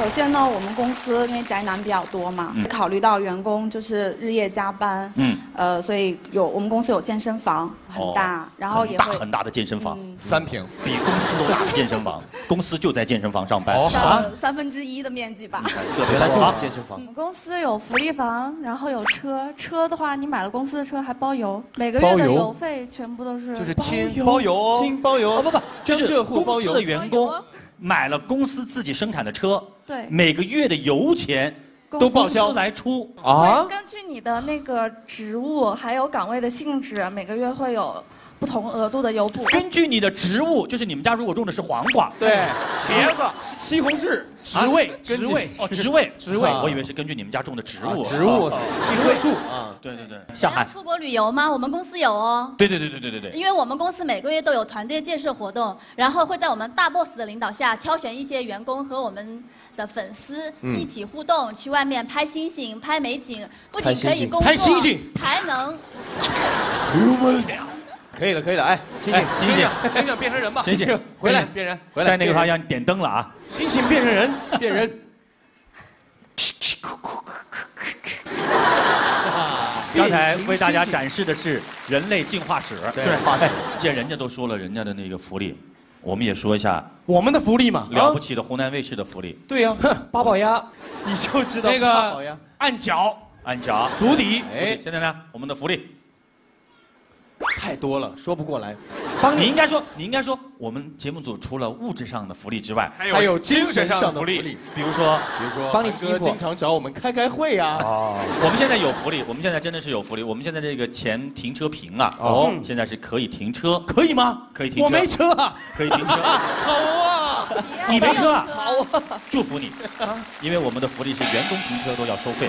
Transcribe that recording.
首先呢，我们公司因为宅男比较多嘛，考虑到员工就是日夜加班，嗯，呃，所以有我们公司有健身房，很大，然后也会大很大的健身房，三平，比公司都大的健身房，公司就在健身房上班。哦。啊，三分之一的面积吧。特别原来就是健身房。我。们公司有福利房，然后有车，车的话你买了公司的车还包邮，每个月的邮？油费全部都是就是亲包邮。哦，亲包邮？哦不不，就是江浙沪包邮公司的员工买了公司自己生产的车，对。每个月的油钱都报销。来出。啊，根据你的那个职务还有岗位的性质，每个月会有不同额度的优步。根据你的植物，就是你们家如果种的是黄瓜，对，茄子，西红柿职位职位哦，职位职位我以为是根据你们家种的植物。植物植位数啊，对对对。夏海，出国旅游吗？我们公司有哦。对对对对对对对。因为我们公司每个月都有团队建设活动，然后会在我们大 boss 的领导下挑选一些员工和我们的粉丝嗯一起互动，去外面拍星星、拍美景，不仅可以工作，拍星星还能 可以了，可以了，哎，星哎星，星星醒醒，变成人吧，醒醒回来变人，回来，在那个地方要点灯了啊！醒醒变成人，变人。刚才为大家展示的是人类进化史。对。哎，既然人家都说了人家的那个福利，我们也说一下我们的福利嘛，了不起的湖南卫视的福利。对呀，八宝鸭，你就知道那八宝鸭。个按脚按脚，足底，哎，现在呢，我们的福利，太多了，说不过来。帮你应该说，你应该说，我们节目组除了物质上的福利之外，还有精神上的福福利，比如说，比如说帮你洗衣服韩哥经常找我们开开会啊。哦，我们现在有福利，我们现在真的是有福利。我们现在这个前停车坪啊，哦现在是可以停车，可以吗？可以停车，我没车啊。可以停车。好啊，你没车啊？好啊，祝福你，因为我们的福利是员工停车都要收费。